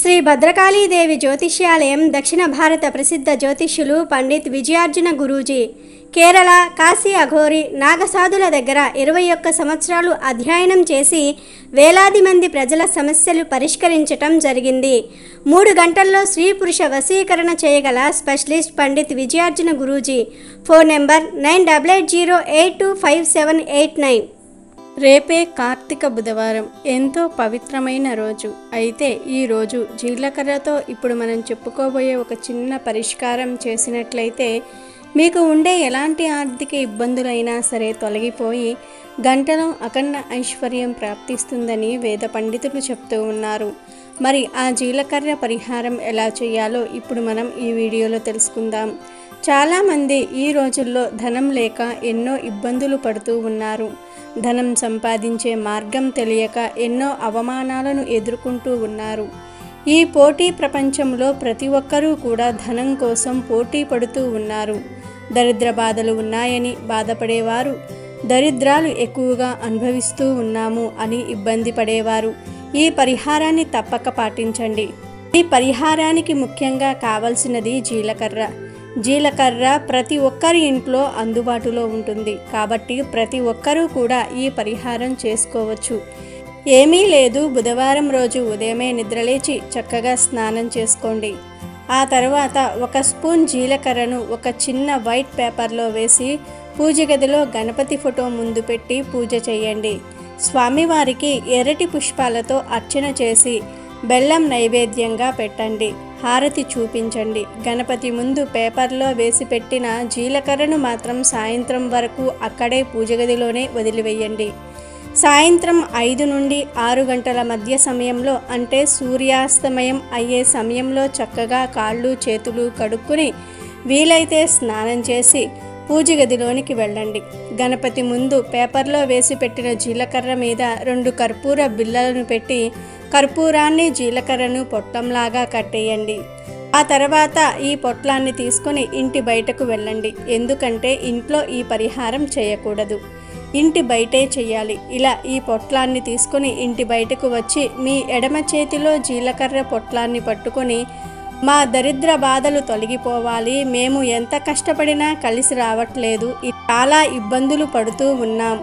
శ్రీ భద్రకాళీదేవి జ్యోతిష్యాలయం దక్షిణ భారత ప్రసిద్ధ జ్యోతిష్యులు పండిత్ విజయార్జున గురూజీ కేరళ కాశీ అఘోరి నాగసాధుల దగ్గర ఇరవై ఒక్క సంవత్సరాలు అధ్యయనం చేసి వేలాది మంది ప్రజల సమస్యలు పరిష్కరించటం జరిగింది. మూడు గంటల్లో స్త్రీ పురుష వశీకరణ చేయగల specialist Pandit Vijayarjuna Guruji. Phone number nine double eight zero eight two five seven eight nine. రేపే కార్తీక బుధవారం. ఎంతో పవిత్రమైన రోజు. అయితే ఈ రోజు జీలకర్రతో ఇప్పుడు మనం చెప్పుకోబోయే ఒక చిన్న పరిష్కారం చేసినట్లయితే మీకు ఉండే ఎలాంటి ఆర్థిక ఇబ్బందులైనా సరే తొలగిపోయి గంటలో అఖండ ఐశ్వర్యం ప్రాప్తిస్తుందని వేద పండితులు చెప్తూ ఉన్నారు. మరి ఆ జీలకర్ర పరిహారం ఎలా చేయాలో ఇప్పుడు మనం ఈ వీడియోలో తెలుసుకుందాం. చాలామంది ఈ రోజుల్లో ధనం లేక ఎన్నో ఇబ్బందులు పడుతూ ఉన్నారు. ధనం సంపాదించే మార్గం తెలియక ఎన్నో అవమానాలను ఎదుర్కొంటూ ఉన్నారు. ఈ పోటీ ప్రపంచంలో ప్రతి ఒక్కరూ కూడా ధనం కోసం పోటీ పడుతూ ఉన్నారు. దరిద్ర బాధలు ఉన్నాయని బాధపడేవారు దరిద్రాలు ఎక్కువగా అనుభవిస్తూ ఉన్నాము అని ఇబ్బంది పడేవారు. ఈ పరిహారాన్ని తప్పక పాటించండి. ఈ పరిహారానికి ముఖ్యంగా కావలసినది జీలకర్ర. జీలకర్ర ప్రతి ఒక్కరి ఇంట్లో అందుబాటులో ఉంటుంది. కాబట్టి ప్రతి ఒక్కరూ కూడా ఈ పరిహారం చేసుకోవచ్చు. ఏమీ లేదు. బుధవారం రోజు ఉదయమే నిద్రలేచి చక్కగా స్నానం చేసుకోండి. ఆ తర్వాత ఒక స్పూన్ జీలకర్రను ఒక చిన్న వైట్ పేపర్లో వేసి పూజ గదిలో గణపతి ఫోటో ముందు పెట్టి పూజ చేయండి. స్వామివారికి ఎర్రటి పుష్పాలతో అర్చన చేసి బెల్లం నైవేద్యంగా పెట్టండి. హారతి చూపించండి. గణపతి ముందు పేపర్లో వేసి పెట్టిన జీలకర్రను మాత్రం సాయంత్రం వరకు అక్కడే పూజ గదిలోనే వదిలివేయండి. సాయంత్రం ఐదు నుండి ఆరు గంటల మధ్య సమయంలో అంటే సూర్యాస్తమయం అయ్యే సమయంలో చక్కగా కాళ్ళు చేతులు కడుక్కుని వీలైతే స్నానం చేసి పూజ గదిలోనికి వెళ్ళండి. గణపతి ముందు పేపర్లో వేసి పెట్టిన జీలకర్ర మీద రెండు కర్పూర బిళ్ళలను పెట్టి కర్పూరాన్ని జీలకర్రను పొట్టంలాగా కట్టేయండి. ఆ తర్వాత ఈ పొట్లాన్ని తీసుకొని ఇంటి బయటకు వెళ్ళండి. ఎందుకంటే ఇంట్లో ఈ పరిహారం చేయకూడదు. ఇంటి బయటే చేయాలి ఇలా ఈ పొట్లాన్ని తీసుకొని ఇంటి బయటకు వచ్చి మీ ఎడమ చేతిలో జీలకర్ర పొట్లాన్ని పట్టుకొని మా దరిద్ర బాధలు తొలగిపోవాలి. మేము ఎంత కష్టపడినా కలిసి రావట్లేదు. చాలా ఇబ్బందులు పడుతూ ఉన్నాం.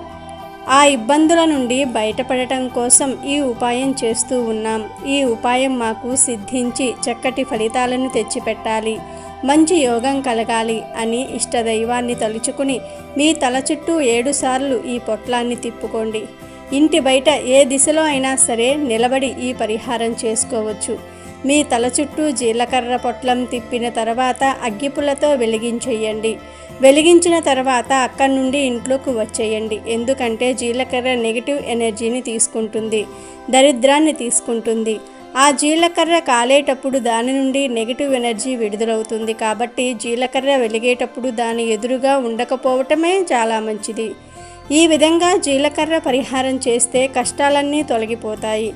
ఆ ఇబ్బందుల నుండి బయటపడటం కోసం ఈ ఉపాయం చేస్తూ ఉన్నాం. ఈ ఉపాయం మాకు సిద్ధించి చక్కటి ఫలితాలను తెచ్చిపెట్టాలి. మంచి యోగం కలగాలి అని ఇష్టదైవాన్ని తలుచుకుని మీ తల చుట్టూ ఏడుసార్లు ఈ పొట్లాన్ని తిప్పుకోండి. ఇంటి బయట ఏ దిశలో అయినా సరే నిలబడి ఈ పరిహారం చేసుకోవచ్చు. మీ తల చుట్టూ జీలకర్ర పొట్లం తిప్పిన తర్వాత అగ్గిపులతో వెలిగించేయండి. వెలిగించిన తర్వాత అక్కడి నుండి ఇంట్లోకి వచ్చేయండి. ఎందుకంటే జీలకర్ర నెగిటివ్ ఎనర్జీని తీసుకుంటుంది దరిద్రాన్ని తీసుకుంటుంది. ఆ జీలకర్ర కాలేటప్పుడు దాని నుండి నెగిటివ్ ఎనర్జీ విడుదలవుతుంది. కాబట్టి జీలకర్ర వెలిగేటప్పుడు దాని ఎదురుగా ఉండకపోవటమే చాలా మంచిది. ఈ విధంగా జీలకర్ర పరిహారం చేస్తే కష్టాలన్నీ తొలగిపోతాయి.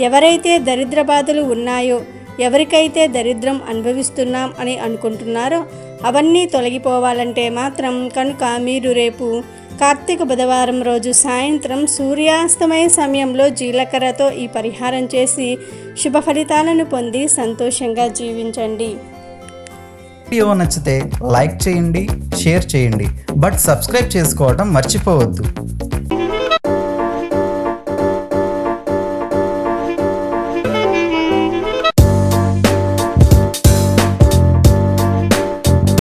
ఎవరైతే దరిద్ర బాధలు ఉన్నాయో ఎవరికైతే దరిద్రం అనుభవిస్తున్నాం అని అనుకుంటున్నారో అవన్నీ తొలగిపోవాలంటే మాత్రం కనుక మీరు రేపు కార్తీక బుధవారం రోజు సాయంత్రం సూర్యాస్తమయ సమయంలో జీలకర్రతో ఈ పరిహారం చేసి శుభ ఫలితాలను పొంది సంతోషంగా జీవించండి. వీడియో నచ్చితే లైక్ చేయండి షేర్ చేయండి. బట్ సబ్స్క్రైబ్ చేసుకోవడం మర్చిపోవద్దు.